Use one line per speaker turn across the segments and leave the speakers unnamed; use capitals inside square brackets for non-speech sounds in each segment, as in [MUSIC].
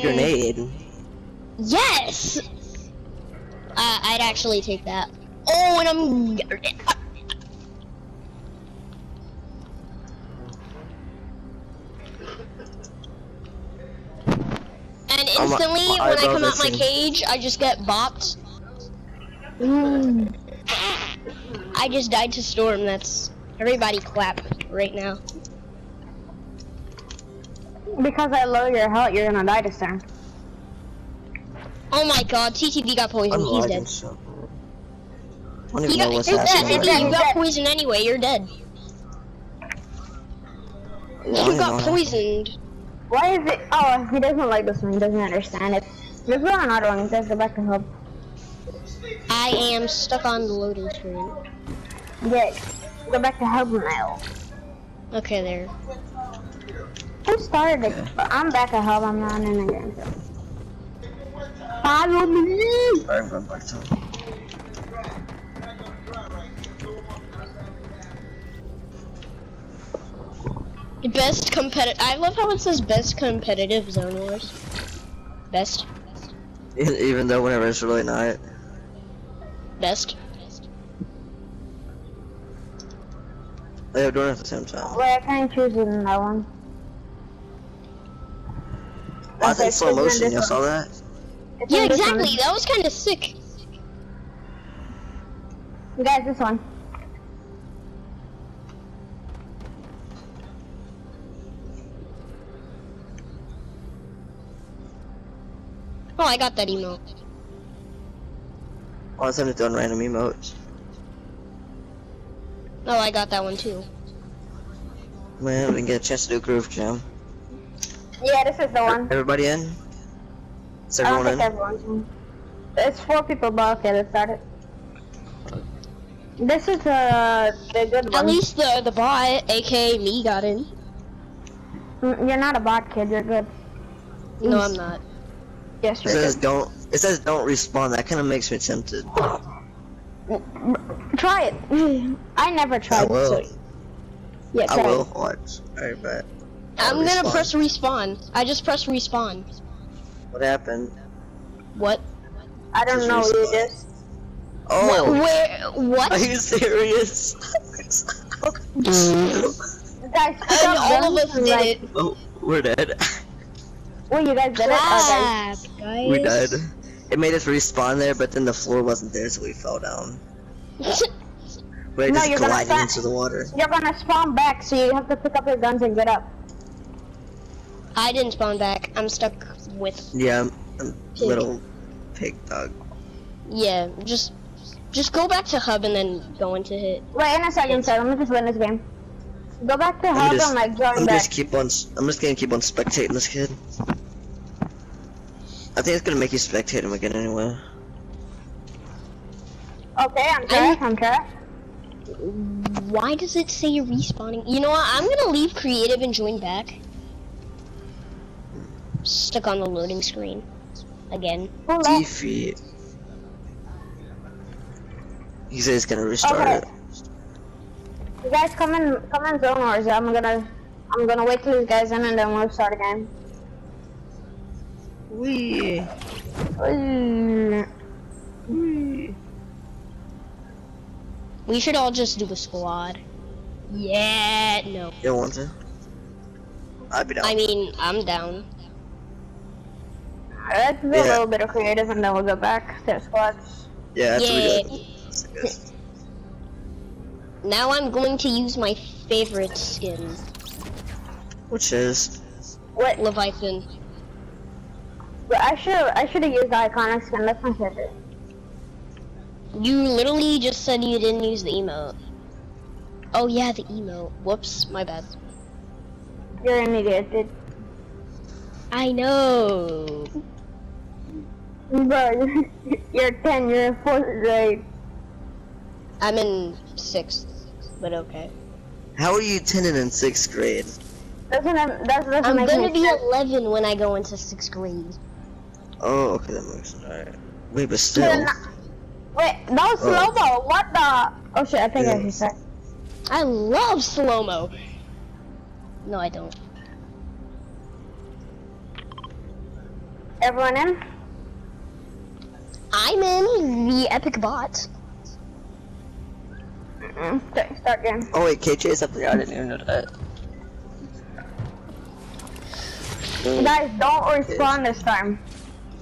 a grenade.
Yes! Uh, I'd actually take that. Oh, and I'm... And
Oh, my-
instantly,
my
when I come out my cage, I just get bopped. I just died to Storm, that's... Everybody clap right now.
Because I lower your health, you're gonna die this turn.
Oh my god, TTV got poisoned,
I'm
he's dead.
so. I don't even
He
know
got,
what's
he's dead,
right
you got poisoned anyway, you're dead.
I
You got
know.
poisoned.
Why is it? Oh, he doesn't like this one. He doesn't understand it. Let's go on another one. Let's go back to hub.
I am stuck on the loading screen.
Yeah, go back to hub now.
Okay, there.
Who started it? I'm back at hub. I'm not in again. So. Follow me.
I'm going back to
best competitive. I love how it says best competitive zone wars. Best.
Even though whenever it's really not.
Best.
They are doing it at the same time.
Wait, I can't choose it in that one.
I
Okay,
think slow
choose
motion, you
one.
saw that?
It's
Yeah,
in one.
exactly. That was kind of sick.
Guys, this one.
Oh, I got that emote.
Oh, I sent it doing random emotes.
Oh, I got that one too.
Man, we can get a chance to do groove jam.
Yeah, this is the one.
Everybody in? Is
I don't think
in?
everyone's in. It's four people, but okay, let's start it. This is uh, the good
At
one.
least the the bot, aka me, got in.
Mm, You're not a bot kid, you're good.
No, I'm not.
Yes,
It
you're It
says
good.
don't. It says don't respawn. That kind of makes me tempted.
Try it. [SIGHS] I never tried
I will.
so- Yeah,
I
try
will
it.
watch. Alright, bet.
I'm
I'll
gonna press respawn. I just pressed respawn.
What happened?
What?
I don't
Just
know what you
respawn.
just.
Oh,
Where? What?
are you serious? [LAUGHS]
Guys,
And all of us did
like-
it.
oh, we're dead.
Well, you guys did it? Oh,
Clap, guys.
we died. It made us respawn there, but then the floor wasn't there, so we fell down. [LAUGHS] We're
No,
just
you're
gliding into the water.
You're gonna spawn back, so you have to pick up your guns and get up.
I didn't spawn back. I'm stuck with.
Yeah, I'm, I'm
Pig.
little pig dog.
Yeah, just, just go back to hub and then go into hit.
Wait, in a second, sir. Let me just win this game. Go back to
I'm
hub
just,
and like join
I'm
back.
just keep on. I'm just gonna keep on spectating this kid. I think it's gonna make you spectate him again anyway.
Okay, I'm trash. I'm trash.
Why does it say you're respawning? You know what? I'm gonna leave creative and join back. Stuck on the loading screen. Again.
Defeat. He says he's gonna restart
Okay.
it.
You guys come in, come in zone wars. I'm gonna, I'm gonna wait till these guys in and then we'll start again.
Wee.
Ooh.
We should all just do a squad. Yeah, no.
You don't want to? I'd be down.
I mean, I'm down.
Let's do a
Yeah.
little bit of creative and then we'll go back to squads.
yeah, that's
yeah.
really good.
Now I'm going to use my favorite skin,
Which is
What?
Leviathan.
but I should, I should have used the iconic skin. That's my favorite.
You literally just said you didn't use the emote. Oh yeah, the emote. Whoops, my bad.
You're an idiot, dude.
I know.
Bro, [LAUGHS] you're 10, you're in 4th grade.
I'm in sixth, but okay.
how are you ten and in sixth grade?
Doesn't that, that doesn't
I'm gonna be
sense.
11 when I go into sixth grade.
Oh, okay, that makes sense. Alright. Wait, but
You're
still.
not- Wait, that was
Oh.
slow-mo. What the? Oh shit, I think I
Yeah.
should say.
I love slow mo. No, I don't.
Everyone in?
I'm in the epic bot.
Mm-mm. Okay, start game.
Oh wait, KJ is up there. I didn't even know that.
Guys, don't respawn this time.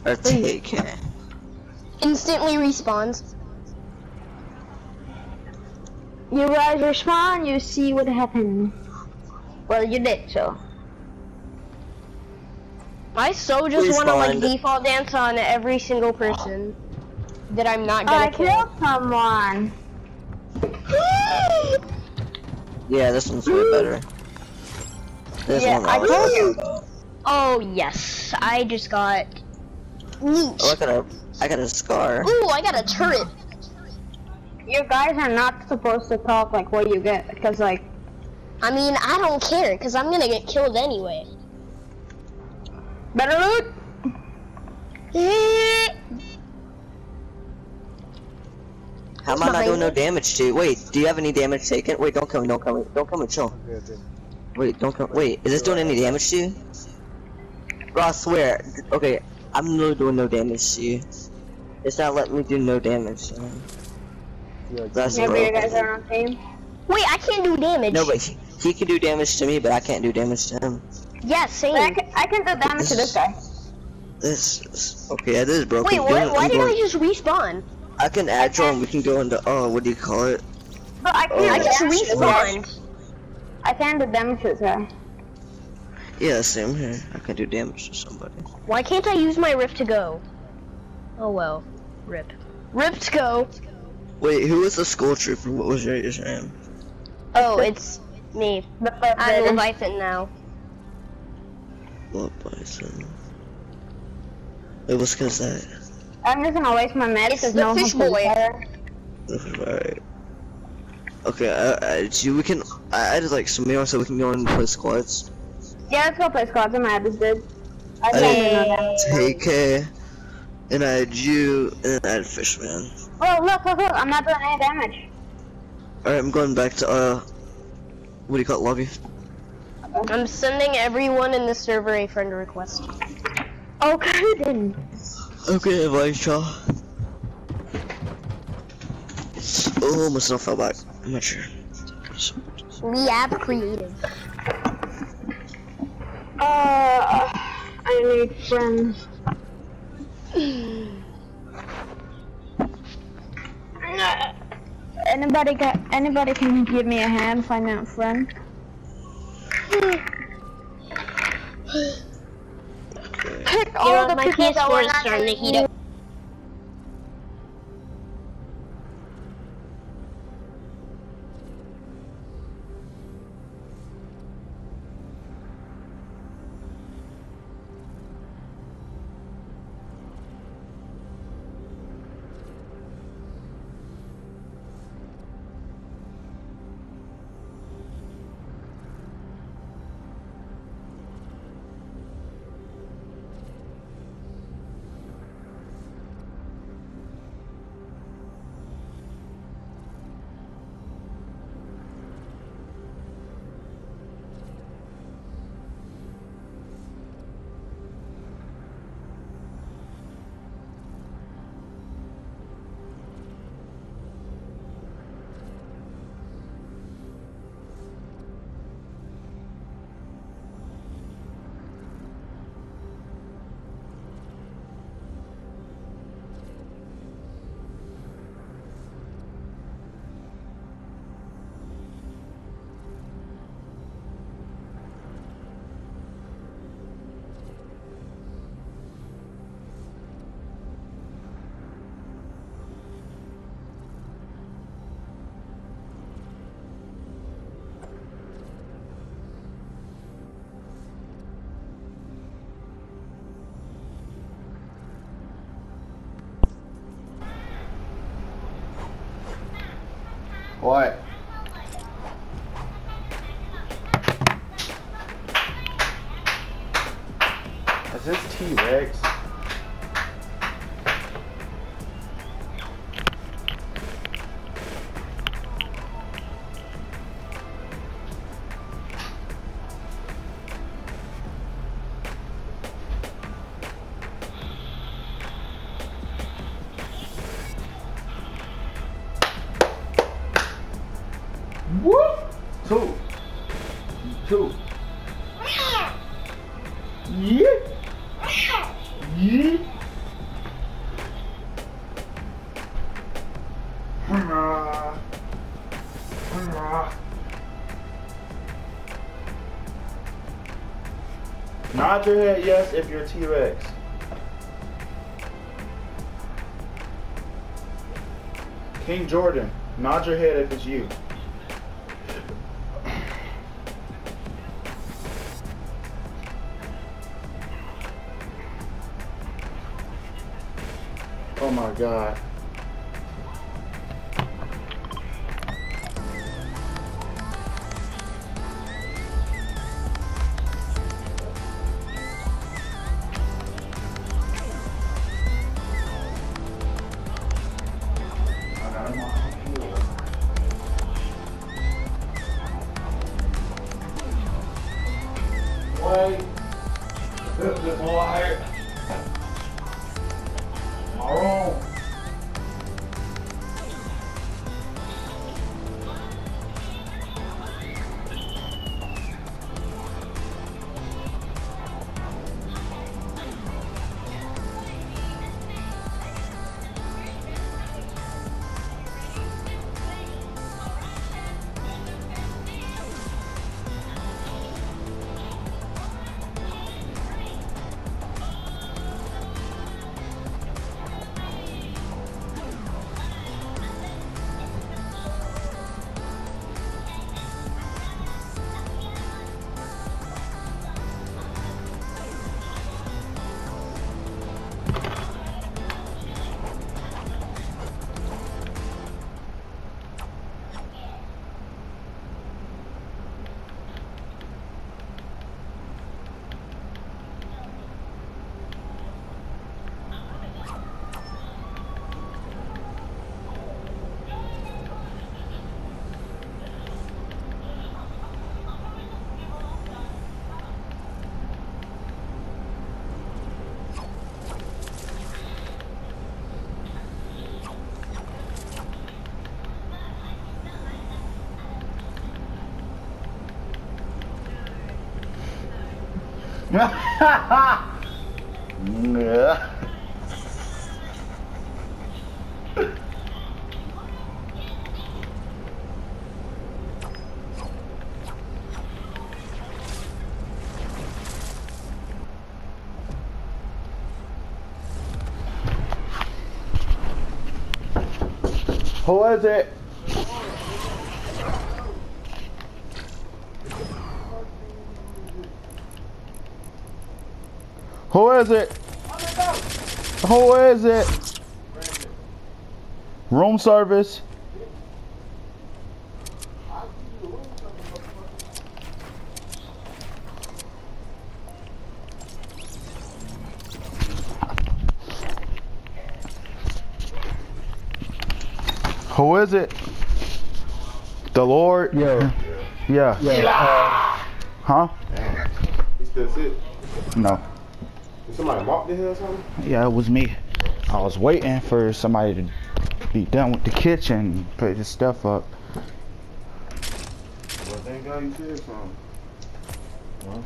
Or TK.
Instantly respawns.
You guys respawn, you see what happened. Well, you did, so.
I so just want to like default dance on every single person that I'm not
Oh, I
gonna kill.
killed someone. [GASPS]
Yeah, this one's way better. This
Yeah,
one
I
always
told you.
oh yes, I just got. Neat.
Oh, I got a, I got a scar.
Ooh, I got a turret.
You guys are not supposed to talk like what you get, because like,
I mean, I don't care, because I'm gonna get killed anyway.
Better loot.
How am I not doing no damage to you? Wait, do you have any damage taken? Wait, don't come, don't come, don't come and chill. Wait, don't come. Wait, is this doing any damage to you? Bro, I swear. Okay, I'm really doing no damage to you. It's not letting me do no damage. to him. That's
Maybe you guys are on team.
Wait, I can't do damage.
No, but he, he can do damage to me, but I can't do damage to him.
Yeah, same.
I can, I can do damage to this guy.
This is okay. Yeah, this is broken.
Wait, what?
Going-
Why
I'm
did I just respawn?
I can add you and we can go into oh, what do you call it?
But I
Oh.
can't
I just
damage to this guy.
respawned.
I can't do damage to this guy.
Yeah, same here. I can do damage to somebody.
Why can't I use my Rift to go? Oh well, rip. Rip to go.
Wait, who was the Skull Trooper? What was your name?
Oh, it's me.
The first
I'm
bidder.
Leviathan now.
What bison? Wait, what's cause that?
I'm just gonna waste my meds
It's
because
the
no one
fish
can
boy.
better.
Alright. Okay, I, I, do we can. I added like some more so we can go and play squads.
Yeah, let's go play squads. I'm mad this dude. I
I
can't do no
did
damage.
TK, and I had you, and I had Fishman.
Oh, look, look, look. I'm not doing any damage.
Alright, I'm going back to, uh, what do you call it, lobby?
I'm sending everyone in the server a friend request.
Okay, then.
Okay, invite y'all. Oh, almost not fell back. I'm not sure.
We have creative.
Uh, I need friends. [SIGHS] Anybody got? Anybody can give me a hand finding a friend. [SIGHS] Pick
You
all the
my
people
PS4 is starting to heat up.
What? Nod your head yes if you're T-Rex. King Jordan, nod your head if it's you. Oh my god. Yeah. Who is it? Who is it? Who is it? Room service. Who is it? The Lord?
Yo,
Yeah.
yo, uh,
Huh?
He still sit.
No.
Did somebody walk the hill or something?
Yeah, it was me. I was waiting for somebody to be done with the kitchen, put his stuff up.
Well, thank God you said something. Well,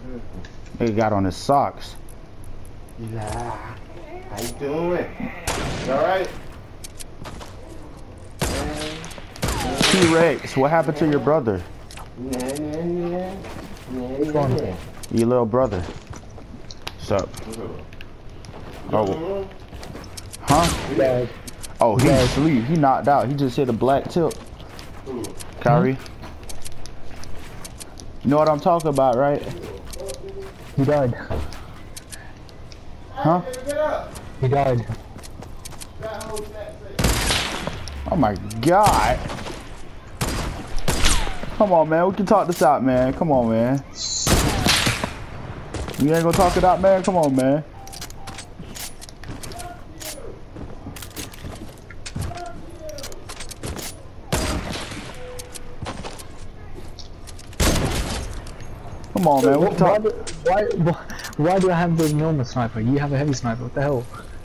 good.
He got on his socks.
Yeah. How you doing? You alright?
T-Rex, what happened to your brother?
Yeah, yeah, yeah.
what's wrong with
Your little brother. What's up? Oh, huh? Oh, he asleep. He knocked out. He just hit a black tip. Kyrie. You know what I'm talking about, right?
he died.
Huh?
He died.
Oh my god. Come on, man. We can talk this out, man. Come on, man. You ain't gonna talk it out, man? Come on, man. Come on, man. Can
why, do, why, why, why do I have the normal sniper? You have a heavy sniper. What the hell?